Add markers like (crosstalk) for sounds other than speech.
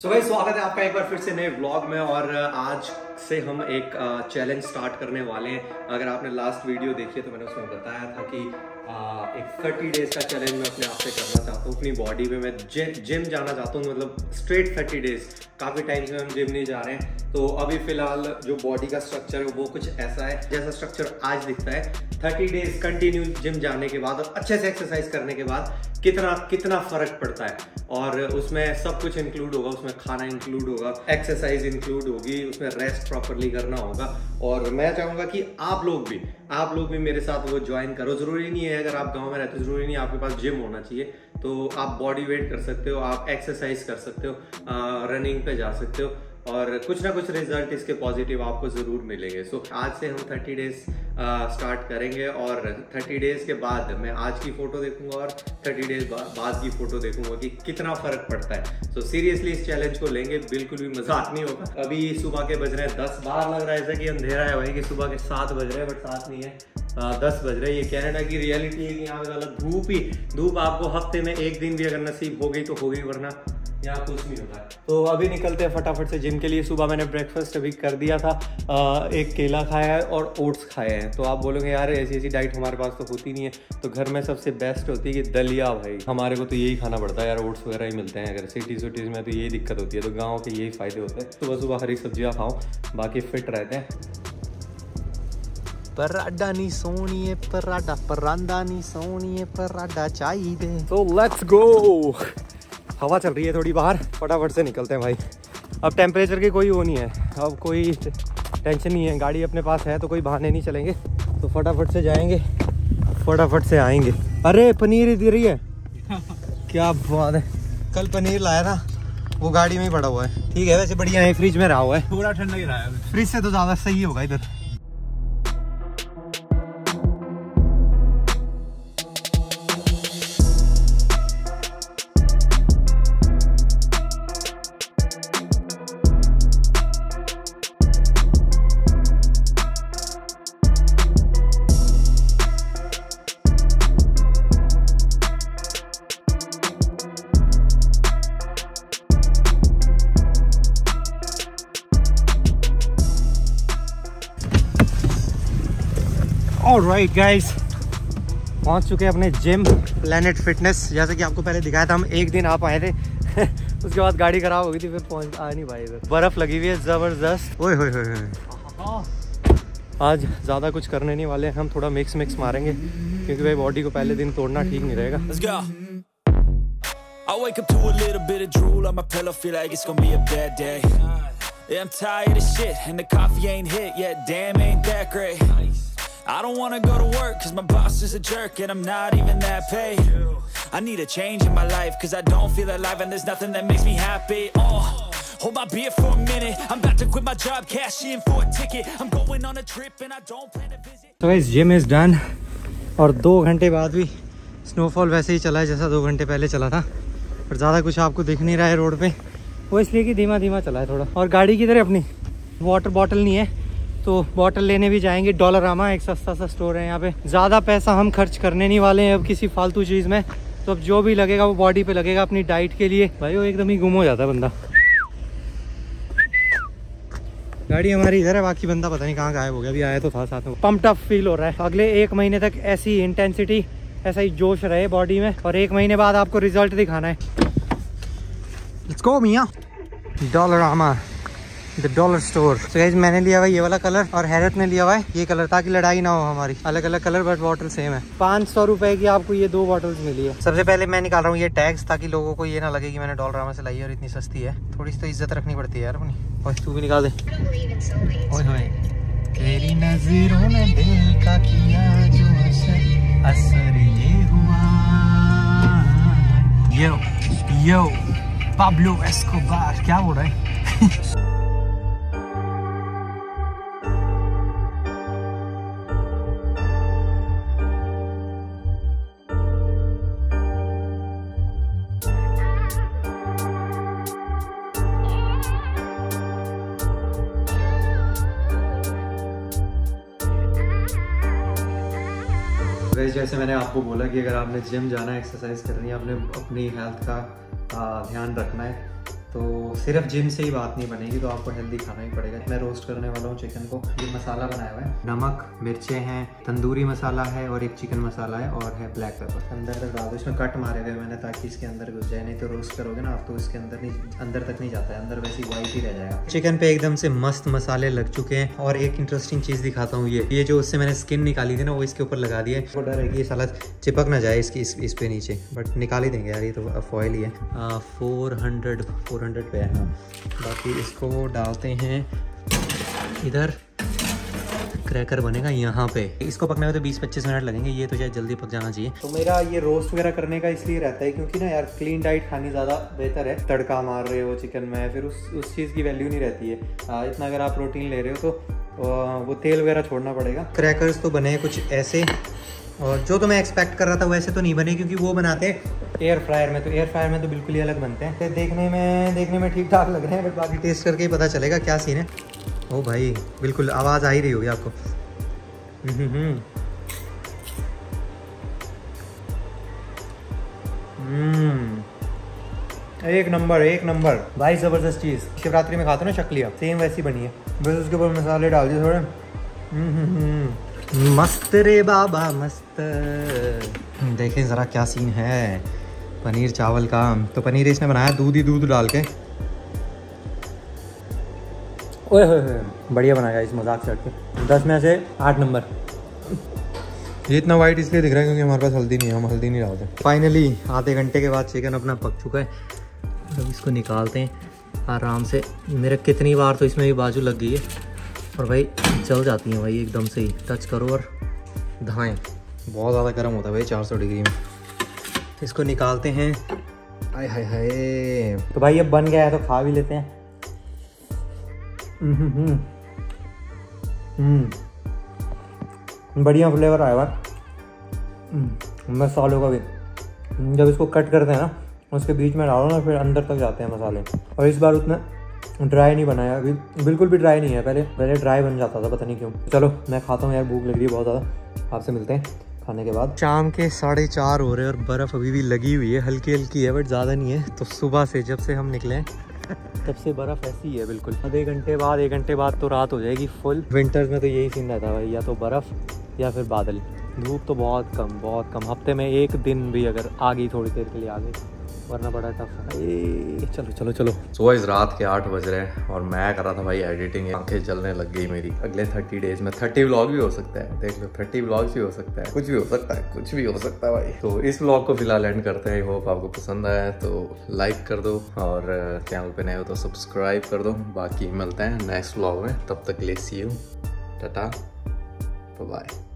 तो भाई स्वागत है आपका एक बार फिर से नए व्लॉग में और आज से हम एक चैलेंज स्टार्ट करने वाले हैं। अगर आपने लास्ट वीडियो देखी है तो मैंने उसमें बताया था कि आ, एक थर्टी डेज़ का चैलेंज मैं अपने आप से करना चाहता हूँ। अपनी बॉडी में मैं जिम जाना चाहता हूँ मतलब स्ट्रेट थर्टी डेज़ काफ़ी टाइम से हम जिम नहीं जा रहे हैं। तो अभी फ़िलहाल जो बॉडी का स्ट्रक्चर है, वो कुछ ऐसा है, जैसा स्ट्रक्चर आज दिखता है। थर्टी डेज़ कंटिन्यू जिम जाने के बाद और अच्छे से एक्सरसाइज करने के बाद कितना कितना फ़र्क पड़ता है। और उसमें सब कुछ इंक्लूड होगा, उसमें खाना इंक्लूड होगा एक्सरसाइज इंक्लूड होगी, उसमें रेस्ट प्रॉपरली करना होगा। और मैं चाहूँगा कि आप लोग भी, आप लोग भी मेरे साथ वो ज्वाइन करो। ज़रूरी नहीं है, अगर आप गाँव में रहते हो, ज़रूरी नहीं आपके पास जिम होना चाहिए। तो आप बॉडी वेट कर सकते हो आप एक्सरसाइज कर सकते हो रनिंग पे जा सकते हो और कुछ ना कुछ रिज़ल्ट इसके पॉजिटिव आपको ज़रूर मिलेंगे। सो so, आज से हम 30 डेज़ स्टार्ट करेंगे और 30 डेज़ के बाद मैं आज की फ़ोटो देखूँगा और 30 डेज़ बा, बाद की फ़ोटो देखूँगा कि कितना फ़र्क पड़ता है। सो so, सीरियसली इस चैलेंज को लेंगे बिल्कुल भी मज़ाक नहीं होगा। अभी सुबह के बज रहे हैं दस बार लग रहा है ऐसा कि अंधेरा है भाई कि सुबह के सात बज रहे हैं बट सात नहीं है। दस बज रहे ये कनाडा की रियलिटी है कि यहाँ पे गलत धूप ही धूप आपको हफ़्ते में एक दिन भी अगर नसीब हो गई तो हो गई वरना यहाँ कुछ नहीं होता। है तो अभी निकलते हैं फटाफट से जिम के लिए। सुबह मैंने ब्रेकफास्ट अभी कर दिया था। एक केला खाया है और ओट्स खाए हैं। तो आप बोलोगे, यार ऐसी ऐसी डाइट हमारे पास तो होती नहीं है। तो घर में सबसे बेस्ट होती है कि दलिया भाई। हमारे को तो यही खाना पड़ता है यार ओट्स वगैरह ही मिलते हैं। अगर सिटीज़ विटीज़ में तो यही दिक्कत होती है। तो गाँव के यही फ़ायदे होते हैं। सुबह सुबह हरी सब्ज़ियाँ खाओ बाकी फिट रहते हैं। पराडा नी सोनिए पराडा परांदा नी सोनिए पराडा चाहिए तो लेट्स गो हवा चल रही है थोड़ी बाहर फटाफट से निकलते हैं भाई अब टेम्परेचर की कोई वो नहीं है। अब कोई टेंशन नहीं है। गाड़ी अपने पास है तो कोई बहाने नहीं चलेंगे। तो फटाफट से जाएँगे फटाफट से आएँगे। अरे पनीर इधर ही है। क्या बात है। कल पनीर लाया था। वो गाड़ी में ही पड़ा हुआ है। ठीक है वैसे बढ़िया है। फ्रिज में रहा हुआ है। थोड़ा ठंडा ही रहा है। फ्रिज से तो ज़्यादा सही होगा इधर। ऑल राइट गाइस पहुँच चुके हैं अपने जिम प्लेनेट फिटनेस जैसे कि आपको पहले दिखाया था हम एक दिन आप आए थे। (laughs) उसके बाद गाड़ी खराब हो गई थी फिर पहुँच आ नहीं पाए इधर। बर्फ़ लगी हुई है ज़बरदस्त। ओए होए होए आज ज़्यादा कुछ करने नहीं वाले हम थोड़ा मिक्स मिक्स मारेंगे क्योंकि भाई बॉडी को पहले दिन तोड़ना ठीक नहीं रहेगा। I wake up to a little bit of drool on my pillow, feel like it's gonna be a bad day. Yeah, I'm tired of shit, and the coffee ain't hit yet. Damn, ain't that great. I don't wanna go to work cause my boss is a jerk and I'm not even that paid I need a change in my life cause I don't feel alive and there's nothing that makes me happy Oh, hold my beer for a minute I'm about to quit my job, cash in for a ticket I'm going on a trip and I don't plan to visit So guys, gym is done और दो घंटे बाद भी snowfall वैसे ही चला है जैसा दो घंटे पहले चला था पर ज़्यादा कुछ आपको दिख नहीं रहा है रोड पे वो इसलिए कि धीमा धीमा चला है थोड़ा और गाड़ी किधर है अपनी वाटर बॉटल नहीं है तो बॉटल लेने भी जाएँगे। डॉलर आमा एक सस्ता सा स्टोर है यहाँ पे। ज़्यादा पैसा हम खर्च करने नहीं वाले हैं अब किसी फालतू चीज़ में। तो अब जो भी लगेगा वो बॉडी पे लगेगा अपनी डाइट के लिए। भाई वो एकदम ही गुम हो जाता है बंदा। गाड़ी हमारी इधर है, बाकी बंदा पता नहीं कहाँ गायब हो गया। अभी आया तो था साथ में। टफ फील हो रहा है। अगले एक महीने तक ऐसी इंटेंसिटी ऐसा ही जोश रहे बॉडी में। और एक महीने बाद आपको रिज़ल्ट दिखाना है। डॉलर आमा द डॉलर स्टोर तो गाइज़ मैंने लिया हुआ ये वाला कलर और हैरत ने लिया हुआ है ये कलर ताकि लड़ाई ना हो हमारी। अलग अलग कलर बट बॉटल सेम है। पाँच सौ रुपए की आपको ये दो बॉटल्स मिली है। सबसे पहले मैं निकाल रहा हूँ ये टैग्स ताकि लोगों को ये ना लगे कि मैंने डॉलर से लाई और इतनी सस्ती है। थोड़ी सी तो इज़्ज़त रखनी पड़ती है यार अपनी। और तू भी निकाल दे। तेरी नज़रों ने दिल यो यो पाब्लो एस्कोबार क्या बोल रहा है? (laughs) वैसे जैसे मैंने आपको बोला कि अगर आपने जिम जाना है एक्सरसाइज करनी है, आपने अपनी हेल्थ का ध्यान रखना है तो सिर्फ़ जिम से ही बात नहीं बनेगी तो आपको हेल्दी खाना ही पड़ेगा। मैं रोस्ट करने वाला हूँ चिकन को। ये मसाला बनाया हुआ है। नमक मिर्चें हैं तंदूरी मसाला है और एक चिकन मसाला है और है ब्लैक पेपर अंदर तक डाल दो इसमें कट मारे हुए मैंने ताकि इसके अंदर घुस जाए नहीं तो रोस्ट करोगे ना आप तो इसके अंदर नहीं अंदर तक नहीं जाता है। अंदर वैसे ही वाइट ही रह जाएगा। चिकन पे एकदम से मस्त मसाले लग चुके हैं और एक इंटरेस्टिंग चीज़ दिखाता हूँ ये। ये जो उससे मैंने स्किन निकाली थी ना वो इसके ऊपर लगा दिया है। डर है कि ये साला चिपक ना जाए इसकी इस, पे नीचे। बट निकाल देंगे यार ये तो फॉयल ही है। फोर फोर हंड्रेड पे है हाँ। बाकी इसको डालते हैं। इधर क्रैकर बनेगा यहाँ पे। इसको पकने में तो 20-25 मिनट लगेंगे ये तो शायद जल्दी पक जाना चाहिए। तो मेरा ये रोस्ट वगैरह करने का इसलिए रहता है क्योंकि ना यार क्लीन डाइट खानी ज़्यादा बेहतर है। तड़का मार रहे हो चिकन में फिर उस उस चीज़ की वैल्यू नहीं रहती है। आ, इतना अगर आप प्रोटीन ले रहे हो तो वो तेल वगैरह छोड़ना पड़ेगा। क्रैकर्स तो बने कुछ ऐसे और जो तो मैं एक्सपेक्ट कर रहा था वैसे तो नहीं बने क्योंकि वो बनाते एयर फ्रायर में तो एयर फ्रायर में तो बिल्कुल ही अलग बनते हैं। देखने में देखने में ठीक ठाक लग रहे हैं बट बाकी टेस्ट करके ही पता चलेगा क्या सीन है। ओ भाई बिल्कुल आवाज़ आ ही रही होगी आपको। हम्म, हम्म, हम्म। एक नंबर एक नंबर। भाई ज़बरदस्त चीज़। शिवरात्रि में खाते ना शक्लिया सेम वैसी बनी है। बस उसके ऊपर मसाले डाल दिए थोड़े। मस्त रे बाबा मस्त। देखें ज़रा क्या सीन है। पनीर चावल का तो पनीर इसने बनाया दूध ही दूध डाल के। ओए होए बढ़िया बनाया इस मज़ाक से हटके। दस में से आठ नंबर। ये इतना वाइट इसलिए दिख रहा है क्योंकि हमारे पास हल्दी नहीं है हम हल्दी नहीं डालते। फाइनली आधे घंटे के बाद चिकन अपना पक चुका है। अब इसको निकालते हैं आराम से। मेरे कितनी बार तो इसमें भी बाजू लग गई है। और भाई जल जाती हैं भाई एकदम से ही। टच करो और धाएँ बहुत ज़्यादा गर्म होता है भाई चार सौ डिग्री में। इसको निकालते हैं। हाय हाय हाय। तो भाई अब बन गया है तो खा भी लेते हैं। हम्म, बढ़िया फ्लेवर आया हुआ मसालों का भी। जब इसको कट करते हैं ना उसके बीच में डालो ना फिर अंदर तक जाते हैं मसाले। और इस बार उतना ड्राई नहीं बनाया। अभी बिल्कुल भी ड्राई नहीं है पहले पहले ड्राई बन जाता था पता नहीं क्यों। चलो मैं खाता हूँ यार भूख लग रही है बहुत ज़्यादा। आपसे मिलते हैं। खाने के बाद। शाम के साढ़े चार हो रहे और बर्फ़ अभी भी लगी हुई है, हल्की हल्की है, बट ज़्यादा नहीं है। तो सुबह से जब से हम निकले तब से बर्फ़ ऐसी ही है, बिल्कुल। आधे घंटे बाद, एक घंटे बाद तो रात हो जाएगी फुल विंटर में तो यही सीन रहता है भाई, या तो बर्फ़, या फिर बादल। धूप तो बहुत कम बहुत कम। हफ़्ते में एक दिन भी अगर आ गई थोड़ी देर के लिए आ गई वरना बड़ा टफ है। चलो चलो चलो। सुबह इस रात के आठ बज रहे हैं और मैं कर रहा था भाई एडिटिंग आँखें चलने लग गई मेरी। अगले थर्टी डेज़ में थर्टी ब्लॉग भी हो सकता है। देख लो थर्टी ब्लॉग भी हो सकता है। कुछ भी हो सकता है कुछ भी हो सकता है भाई। तो इस ब्लॉग को फ़िलहाल एंड करते हैं। होप आपको पसंद आया तो लाइक कर दो। और चैनल पे नए हो तो सब्सक्राइब कर दो। बाकी मिलते हैं नेक्स्ट ब्लॉग में। तब तक ले सी यू टाटा। बाय